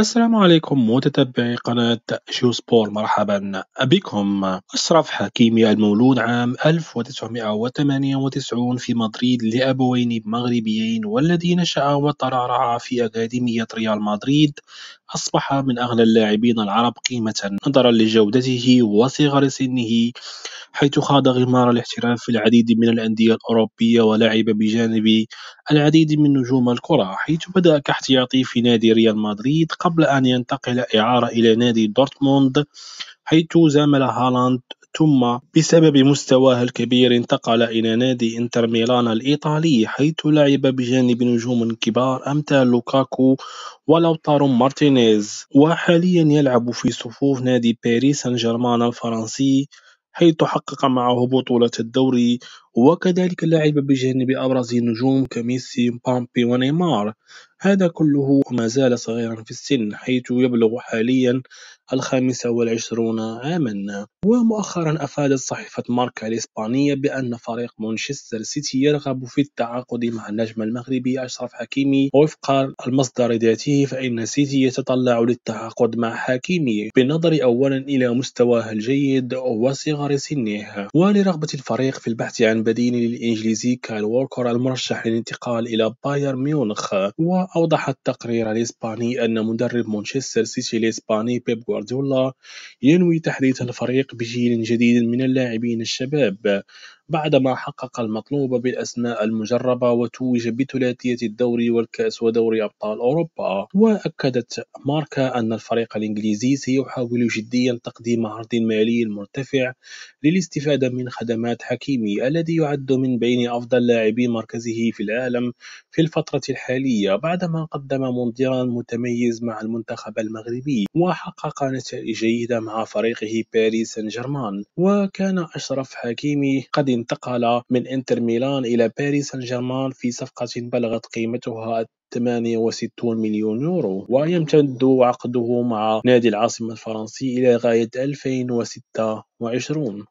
السلام عليكم متتبعي قناة جيو سبور. مرحبا بكم. أشرف حكيمي المولود عام 1998 في مدريد لأبوين مغربيين والذي نشأ وترعرع في أكاديمية ريال مدريد. أصبح من أغلى اللاعبين العرب قيمة نظرا لجودته وصغر سنه حيث خاض غمار الاحتراف في العديد من الأندية الأوروبية ولعب بجانب العديد من نجوم الكرة حيث بدأ كاحتياطي في نادي ريال مدريد قبل أن ينتقل إعارة إلى نادي دورتموند حيث زامل هالاند ثم بسبب مستواه الكبير انتقل إلى نادي إنتر ميلان الإيطالي حيث لعب بجانب نجوم كبار أمثال لوكاكو ولوتارو مارتينيز. وحاليا يلعب في صفوف نادي باريس سان جيرمان الفرنسي حيث حقق معه بطولة الدوري. وكذلك لعب بجانب أبرز النجوم كميسي مبابي ونيمار. هذا كله ما زال صغيرا في السن حيث يبلغ حاليا الخامسة والعشرون عاما. ومؤخرا أفادت صحيفة ماركا الإسبانية بأن فريق مانشستر سيتي يرغب في التعاقد مع النجم المغربي أشرف حكيمي وفق المصدر ذاته فإن سيتي يتطلع للتعاقد مع حكيمي بالنظر أولا إلى مستواه الجيد وصغر سنه. ولرغبة الفريق في البحث عن بديل للإنجليزي كايل ووكر المرشح للانتقال إلى بايرن ميونخ. وأوضح التقرير الإسباني أن مدرب مانشستر سيتي الإسباني بيب غوارديولا ينوي تحديث الفريق بجيل جديد من اللاعبين الشباب. بعدما حقق المطلوب بالأسماء المجربة وتوج بثلاثية الدوري والكأس ودوري أبطال أوروبا وأكدت ماركا أن الفريق الإنجليزي سيحاول جديا تقديم عرض مالي مرتفع للاستفادة من خدمات حكيمي الذي يعد من بين أفضل لاعبي مركزه في العالم في الفترة الحالية بعدما قدم منذرا متميز مع المنتخب المغربي وحقق نتائج جيدة مع فريقه باريس سان جيرمان. وكان أشرف حكيمي قد انتقل من إنتر ميلان إلى باريس سان جيرمان في صفقة بلغت قيمتها 68 مليون يورو ويمتد عقده مع نادي العاصمة الفرنسي إلى غاية 2026